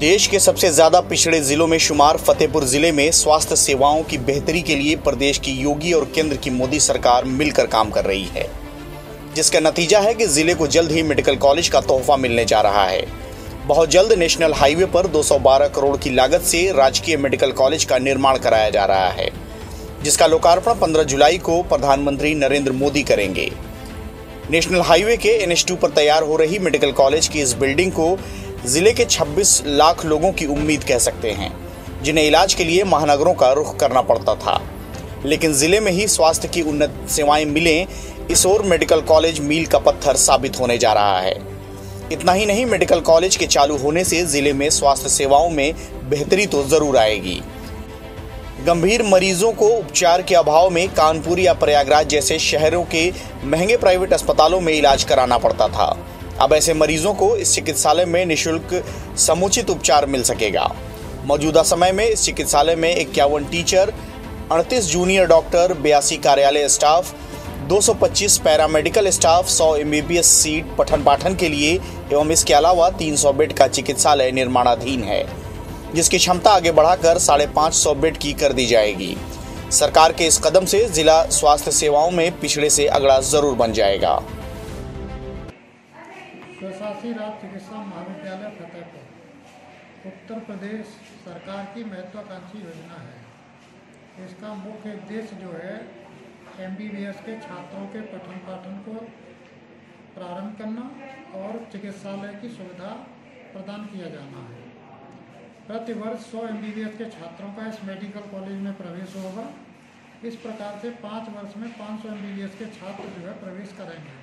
देश के सबसे ज़्यादा पिछड़े जिलों में शुमार फतेहपुर ज़िले में स्वास्थ्य सेवाओं की बेहतरी के लिए प्रदेश की योगी और केंद्र की मोदी सरकार मिलकर काम कर रही है। जिसका नतीजा है कि ज़िले को जल्द ही मेडिकल कॉलेज का तोहफा मिलने जा रहा है। बहुत जल्द नेशनल हाईवे पर 212 करोड़ की लागत से राजकीय मेडिकल कॉलेज का निर्माण कराया जा रहा है, जिसका लोकार्पण 15 जुलाई को प्रधानमंत्री नरेंद्र मोदी करेंगे। नेशनल हाईवे के एन पर तैयार हो रही मेडिकल कॉलेज की इस बिल्डिंग को ज़िले के 26 लाख लोगों की उम्मीद कह सकते हैं, जिन्हें इलाज के लिए महानगरों का रुख करना पड़ता था। लेकिन ज़िले में ही स्वास्थ्य की उन्नत सेवाएँ मिलें, इस ओर मेडिकल कॉलेज मील का पत्थर साबित होने जा रहा है। इतना ही नहीं, मेडिकल कॉलेज के चालू होने से ज़िले में स्वास्थ्य सेवाओं में बेहतरी तो ज़रूर आएगी। गंभीर मरीजों को उपचार के अभाव में कानपुर या प्रयागराज जैसे शहरों के महँगे प्राइवेट अस्पतालों में इलाज कराना पड़ता था। अब ऐसे मरीजों को इस चिकित्सालय में निशुल्क समुचित उपचार मिल सकेगा। मौजूदा समय में इस चिकित्सालय में इक्यावन टीचर 38 जूनियर डॉक्टर, बयासी कार्यालय staff 225 paramedical staff 100 MBBS seat पठन पाठन के लिए एवं इसके अलावा 300 बेड का चिकित्सालय निर्माणाधीन है, जिसकी क्षमता आगे बढ़ाकर साढ़े पाँच सौ बेड की कर दी जाएगी। सरकार के इस कदम से जिला स्वास्थ्य सेवाओं में पिछड़े से अगड़ा ज़रूर बन जाएगा। राज्य चिकित्सा महाविद्यालय फतेहपुर, उत्तर प्रदेश सरकार की महत्वाकांक्षी योजना है। इसका मुख्य उद्देश्य जो है एमबीबीएस के छात्रों के पठन पाठन को प्रारंभ करना और चिकित्सालय की सुविधा प्रदान किया जाना है। प्रतिवर्ष सौ एम के छात्रों का इस मेडिकल कॉलेज में प्रवेश होगा। इस प्रकार से पाँच वर्ष में पाँच सौ एम के छात्र जो है प्रवेश करेंगे।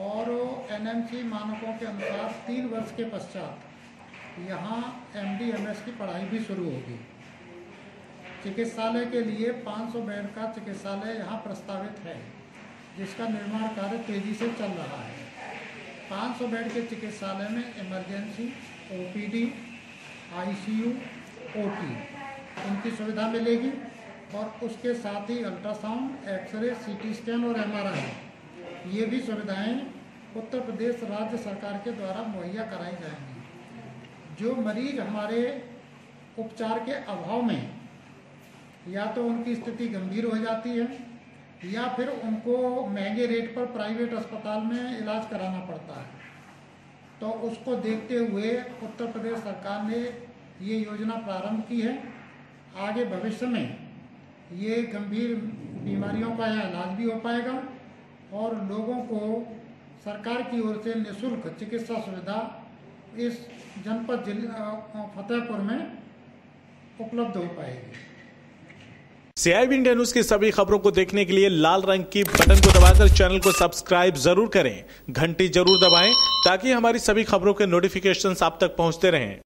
और एनएमसी मानकों के अनुसार तीन वर्ष के पश्चात यहाँ एमडीएमएस की पढ़ाई भी शुरू होगी। चिकित्सालय के लिए 500 बेड का चिकित्सालय यहाँ प्रस्तावित है जिसका निर्माण कार्य तेज़ी से चल रहा है। 500 बेड के चिकित्सालय में इमरजेंसी ओपीडी आईसीयू, ओटी इनकी सुविधा मिलेगी और उसके साथ ही ultrasound x ray CT scan और एमआरआई। ये भी सुविधाएँ उत्तर प्रदेश राज्य सरकार के द्वारा मुहैया कराई जाएँगी। जो मरीज़ हमारे उपचार के अभाव में या तो उनकी स्थिति गंभीर हो जाती है, या फिर उनको महँगे रेट पर प्राइवेट अस्पताल में इलाज कराना पड़ता है। तो उसको देखते हुए उत्तर प्रदेश सरकार ने ये योजना प्रारंभ की है। आगे भविष्य में ये गंभीर बीमारियों का यहाँ इलाज भी हो पाएगा। और लोगों को सरकार की ओर से निशुल्क चिकित्सा सुविधा इस जनपद जिला फतेहपुर में उपलब्ध हो पाएगी। सीआईबी इंडिया न्यूज़ की सभी खबरों को देखने के लिए लाल रंग की बटन को दबाकर चैनल को सब्सक्राइब ज़रूर करें। घंटी ज़रूर दबाएँ ताकि हमारी सभी खबरों के नोटिफिकेशन आप तक पहुँचते रहें।